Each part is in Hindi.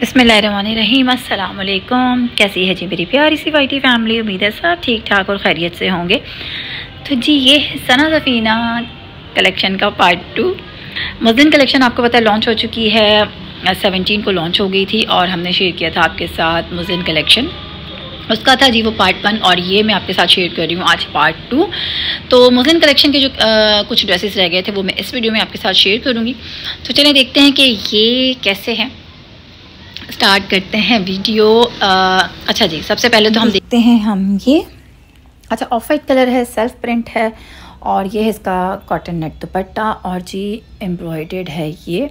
बसमीम अल्लाम कैसी है जी मेरी प्यारी सी वाइटी फैमिली? उम्मीद है सब ठीक ठाक और खैरियत से होंगे। तो जी ये सना जफ़ीना कलेक्शन का पार्ट टू मजलिन कलेक्शन आपको पता है लॉन्च हो चुकी है। सेवनटीन को लॉन्च हो गई थी और हमने शेयर किया था आपके साथ मुजलिन कलेक्शन। उसका था जी वो पार्ट वन और ये मैं आपके साथ शेयर कर रही हूँ आज पार्ट टू तो मुस्लिम कलेक्शन के जो आ, कुछ ड्रेसेस रह गए थे वो मैं इस वीडियो में आपके साथ शेयर करूँगी। तो चलिए देखते हैं कि ये कैसे हैं। स्टार्ट करते हैं वीडियो आ, अच्छा जी सबसे पहले तो हम देखते हैं हम ये। अच्छा ऑफ़ वाइट कलर है सेल्फ प्रिंट है और ये है इसका कॉटन नेट दुपट्टा और जी एम्ब्रॉयड है ये।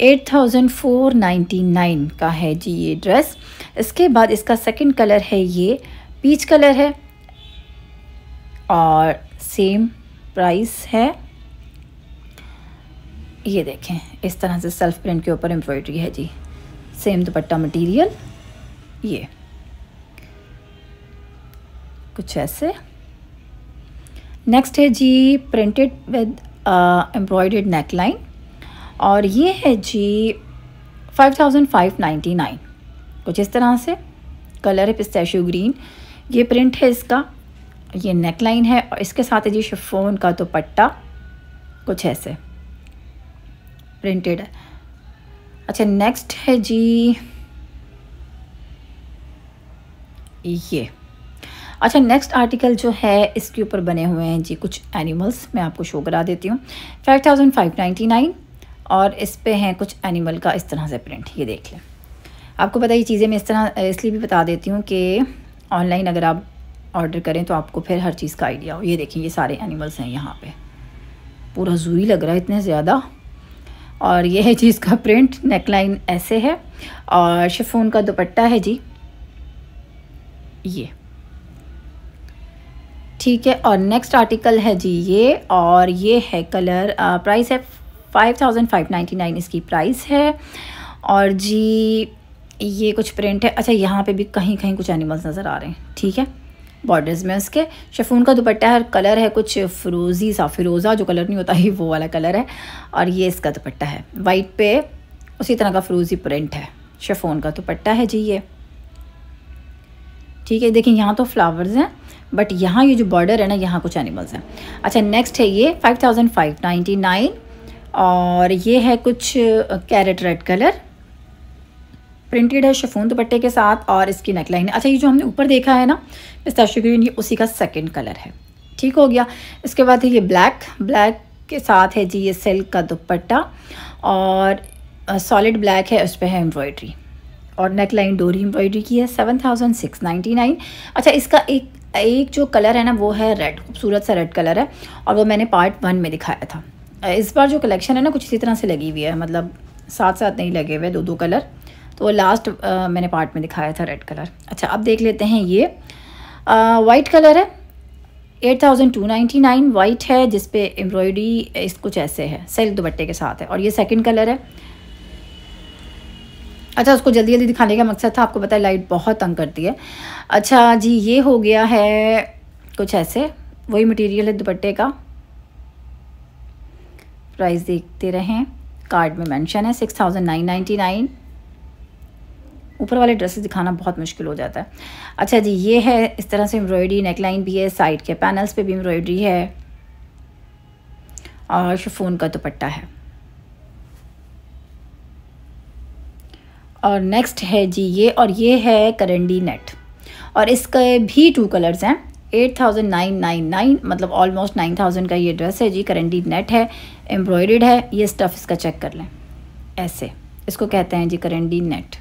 Eight thousand four ninety nine का है जी ये ड्रेस इसके बाद इसका सेकंड कलर है ये पीच कलर है और सेम प्राइस है। ये देखें इस तरह से सेल्फ प्रिंट के ऊपर एम्ब्रॉयडरी है जी। सेम दुपट्टा मटेरियल ये। कुछ ऐसे। नेक्स्ट है जी प्रिंटेड विद एम्ब्रॉयड नेक लाइन और ये है जी five thousand five ninety nine कुछ इस तरह से। कलर है पिस्टैशियो ग्रीन ये प्रिंट है इसका। ये नेक लाइन है। और इसके साथ है जी शिफोन का दुपट्टा। कुछ ऐसे। प्रिंटेड है। अच्छा नेक्स्ट है जी। ये। अच्छा नेक्स्ट आर्टिकल जो है, इसके ऊपर बने हुए हैं जी कुछ एनिमल्स मैं आपको शो करा देती हूँ। Five thousand five ninety nine और इस पे हैं कुछ एनिमल का इस तरह से प्रिंट ये देख लें। आपको पता ये चीज़ें मैं इस तरह, इसलिए भी बता देती हूँ कि ऑनलाइन अगर आप ऑर्डर करें तो आपको फिर हर चीज़ का आइडिया हो। ये देखें, ये सारे एनिमल्स हैं यहाँ पे। पूरा जूरी लग रहा है इतने ज़्यादा। और ये है जी इसका प्रिंट नेकलाइन ऐसे है। और शिफोन का दुपट्टा है जी। ये। ठीक है, और नेक्स्ट आर्टिकल है जी ये, और ये है कलर प्राइस है five thousand five ninety nine इसकी प्राइस है। और जी, ये कुछ प्रिंट है। अच्छा यहाँ पे भी कहीं कहीं कुछ एनिमल्स नज़र आ रहे हैं। ठीक है? बॉर्डर्स में उसके। शफून का दुपट्टा है कलर है, कुछ फ्रोज़ी सा फिरोज़ा जो कलर नहीं होता ही वो वाला कलर है। और ये इसका दुपट्टा है। वाइट पे उसी तरह का फ्रोज़ी प्रिंट है। शफोन का दुपट्टा है जी ये। ठीक है, देखिए यहाँ तो फ्लावर्स हैं बट यहाँ ये जो बॉर्डर है ना, यहाँ कुछ एनिमल्स हैं। अच्छा नेक्स्ट है ये five thousand five ninety nine और ये है कुछ कैरेट रेड कलर प्रिंटेड है शफून दुपट्टे के साथ और इसकी नेकलाइन है। अच्छा ये जो हमने ऊपर देखा है ना पिस्ताशो ग्रीन ये उसी का सेकंड कलर है। ठीक हो गया। इसके बाद है ये ब्लैक ब्लैक के साथ है जी ये सिल्क का दुपट्टा और सॉलिड ब्लैक है, उस पर है एम्ब्रॉयड्री और नेक लाइन डोरी एम्ब्रॉयड्री की है seven thousand six ninety nine अच्छा इसका एक एक जो कलर है ना, वो है रेड खूबसूरत सा रेड कलर है और वो मैंने पार्ट वन में दिखाया था। इस बार जो कलेक्शन है ना, कुछ इसी तरह से लगी हुई है मतलब साथ साथ नहीं लगे हुए, दो दो कलर तो वो लास्ट मैंने पार्ट में दिखाया था रेड कलर अच्छा अब देख लेते हैं ये। वाइट कलर है। Eight thousand two ninety nine white है जिसपे एम्ब्रॉयडरी इस कुछ ऐसे है। सिल्क दुपट्टे के साथ है। और ये सेकंड कलर है। अच्छा उसको जल्दी जल्दी दिखाने का मकसद था। आपको पता है लाइट बहुत तंग करती है। अच्छा जी, ये हो गया है कुछ ऐसे। वही मटेरियल है दुपट्टे का। प्राइस देखते रहें। कार्ड में मेंशन है। Six thousand nine ninety nine ऊपर वाले ड्रेसेस दिखाना बहुत मुश्किल हो जाता है। अच्छा जी, ये है इस तरह से एम्ब्रॉयडरी नेकलाइन भी है, साइड के पैनल्स पे भी एम्ब्रॉयडरी है और शिफोन का दुपट्टा है। और नेक्स्ट है जी ये और ये है करंडी नेट और इसके भी टू कलर्स हैं। Eight thousand nine nine nine मतलब ऑलमोस्ट नाइन थाउज़ेंड का ये ड्रेस है जी, करंडी नेट है एम्ब्रॉयड है, ये स्टफ़ इसका चेक कर लें। ऐसे, इसको कहते हैं जी करंडी नेट।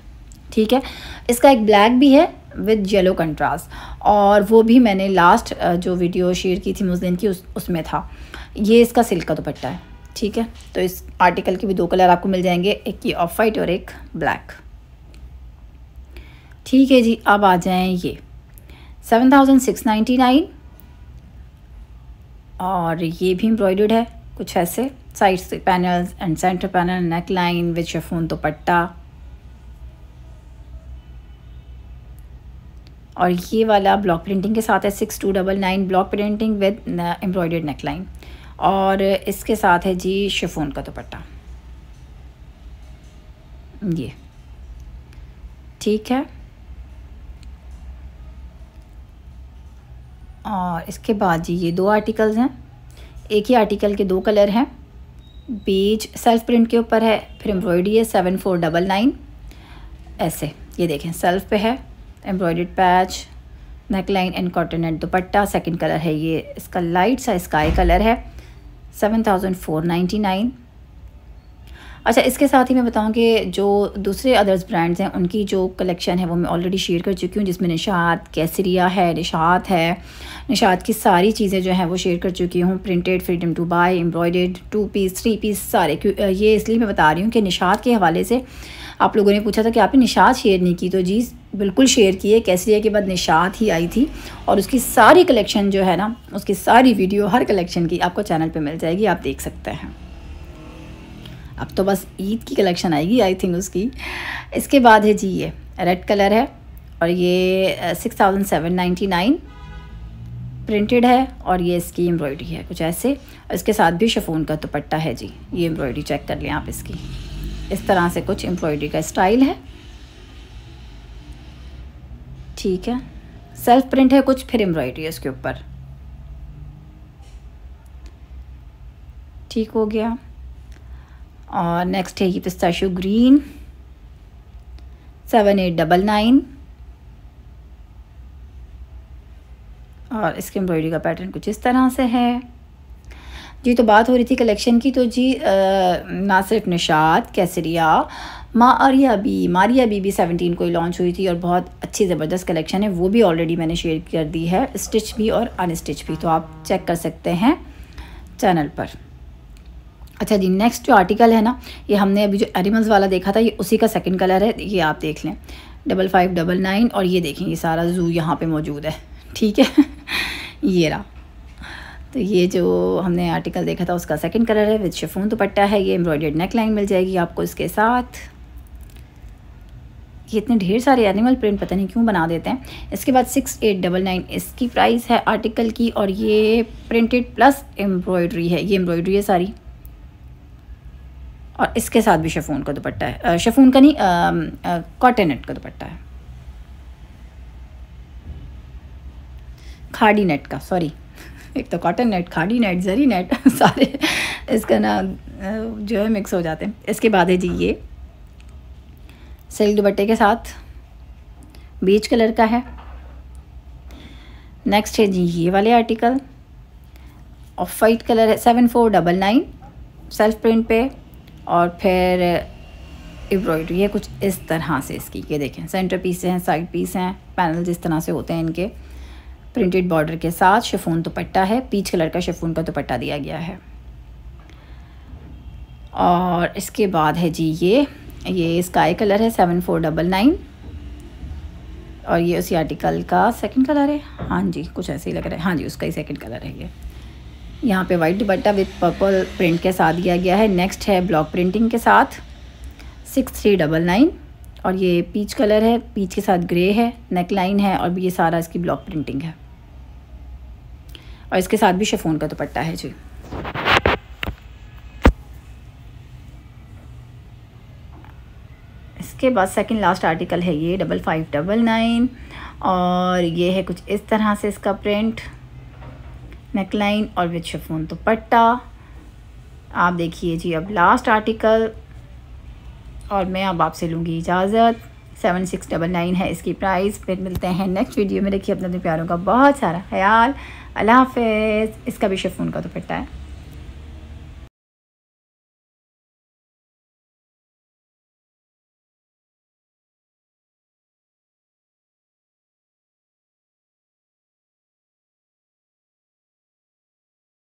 ठीक है? इसका एक ब्लैक भी है विद येलो कंट्रास्ट और वो भी मैंने लास्ट जो वीडियो शेयर की थी मुस्लिम की, उस, उसमें था। ये इसका सिल्क का दुपट्टा है, ठीक है? तो इस आर्टिकल के भी दो कलर आपको मिल जाएँगे, एक ये ऑफ़ वाइट और एक ब्लैक ठीक है जी, अब आ जाएँ ये। Seven thousand six ninety nine और ये भी एम्ब्रॉयड है, कुछ ऐसे side panels and centre panel neck line with chiffon dupatta. और ये वाला ब्लॉक प्रिंटिंग के साथ है six two double nine block printing with embroidered neckline और इसके साथ है जी शिफोन का दुपट्टा। ये। ठीक है? और इसके बाद जी ये दो आर्टिकल्स हैं। एक ही आर्टिकल के दो कलर हैं। बीच सेल्फ प्रिंट के ऊपर है, फिर एम्ब्रॉयडरी है सेवन फोर डबल नाइन ऐसे, ये देखें सेल्फ पे है। Embroidered patch neck line and cotton and dupatta second colour है ये। इसका लाइट सा स्काई कलर है। Seven thousand four ninety nine अच्छा इसके साथ ही मैं बताऊँ कि जो दूसरे अदर्स ब्रांड्स हैं, उनकी जो कलेक्शन है, वो मैं ऑलरेडी शेयर कर चुकी हूँ, जिसमें निशात कैसरिया है निशात है। निशात की सारी चीज़ें जो हैं, वो शेयर कर चुकी हूँ। Printed freedom to buy embroidered two piece three piece सारे। ये इसलिए मैं बता रही हूँ कि निशात के हवाले से आप लोगों ने पूछा था कि आपने निशात शेयर नहीं की तो जी, बिल्कुल शेयर किए कैसरिया के बाद निशात ही आई थी और उसकी सारी कलेक्शन जो है ना, उसकी सारी वीडियो हर कलेक्शन की आपको चैनल पर मिल जाएगी, आप देख सकते हैं। अब तो बस ईद की कलेक्शन आएगी आई थिंक उसकी। इसके बाद है जी, ये रेड कलर है और ये six thousand seven ninety nine printed है और ये इसकी एम्ब्रॉयडरी है, कुछ ऐसे। इसके साथ भी शफोन का दुपट्टा है जी, ये एम्ब्रॉयडरी चेक कर लें आप इसकी। इस तरह से कुछ एम्ब्रॉयडरी का स्टाइल है। ठीक है। सेल्फ प्रिंट है कुछ, फिर एम्ब्रॉयडरी है इसके ऊपर। ठीक हो गया। और नेक्स्ट है ये pistachio green seven eight double nine और इसके एम्ब्रॉयडरी का पैटर्न कुछ इस तरह से है। जी तो बात हो रही थी कलेक्शन की तो जी आ, ना सिर्फ़ निशात कैसरिया माँ आरिया बी मारिया बी भी सेवनटीन को लॉन्च हुई थी और बहुत अच्छी ज़बरदस्त कलेक्शन है वो भी ऑलरेडी मैंने शेयर कर दी है स्टिच भी और अनस्टिच भी तो आप चेक कर सकते हैं चैनल पर। अच्छा जी नेक्स्ट जो आर्टिकल है ना ये हमने अभी जो एनिमल्स वाला देखा था ये उसी का सेकंड कलर है ये आप देख लें डबल फाइव डबल नाइन और ये देखें ये सारा जू यहाँ पे मौजूद है ठीक है? ये रहा। तो ये जो हमने आर्टिकल देखा था, उसका सेकंड कलर है विद शिफोन दुपट्टा है, ये एम्ब्रॉयडर्ड नेक लाइन मिल जाएगी आपको इसके साथ। ये इतने ढेर सारे एनिमल प्रिंट पता नहीं क्यों बना देते हैं। इसके बाद सिक्स एट डबल नाइन इसकी प्राइस है आर्टिकल की और ये प्रिंटेड प्लस एम्ब्रॉयडरी है, ये एम्ब्रॉयडरी है सारी। और इसके साथ भी शेफून का दुपट्टा है शेफून का नहीं कॉटन नेट का दुपट्टा है। खाड़ी नेट का सॉरी एक तो कॉटन नेट खाड़ी नेट जरी नेट सारे इसका ना जो है मिक्स हो जाते हैं। इसके बाद है जी ये सिल्क दुपट्टे के साथ। बीच कलर का है। नेक्स्ट है जी ये वाले आर्टिकल ऑफ़ वाइट कलर है seven four double nine self print पे। और फिर एम्ब्रॉयडरी है कुछ इस तरह से इसकी, ये देखें सेंटर पीस हैं साइड पीस हैं पैनल जिस तरह से होते हैं इनके। प्रिंटेड बॉर्डर के साथ शिफोन दुपट्टा है पीच कलर का शिफोन का दुपट्टा दिया गया है। और इसके बाद है जी ये ये स्काई कलर है सेवन फोर डबल नाइन और ये उसी आर्टिकल का सेकंड कलर है। हाँ जी, कुछ ऐसे ही लग रहा है। हाँ जी, उसका ही सेकंड कलर है ये। यहाँ पे white dupatta with purple print के साथ दिया गया है। नेक्स्ट है ब्लॉक प्रिंटिंग के साथ सिक्स थ्री डबल नाइन और ये पीच कलर है पीच के साथ ग्रे है नेक लाइन है और ये सारा इसकी ब्लॉक प्रिंटिंग है। और इसके साथ भी शेफोन का दुपट्टा है, जी। इसके बाद सेकंड लास्ट आर्टिकल है ये डबल फाइव डबल नाइन और ये है कुछ इस तरह से इसका प्रिंट नेकलाइन और विद शेफोन दुपट्टा। आप देखिए जी, अब लास्ट आर्टिकल और मैं अब आपसे लूँगी इजाज़त। सेवन सिक्स डबल नाइन है इसकी प्राइस। फिर मिलते हैं नेक्स्ट वीडियो में। रखिए अपने प्यारों का बहुत सारा ख्याल। अल्लाह हाफ़ इसका भी शेफ़ोन का तो दुपट्टा है।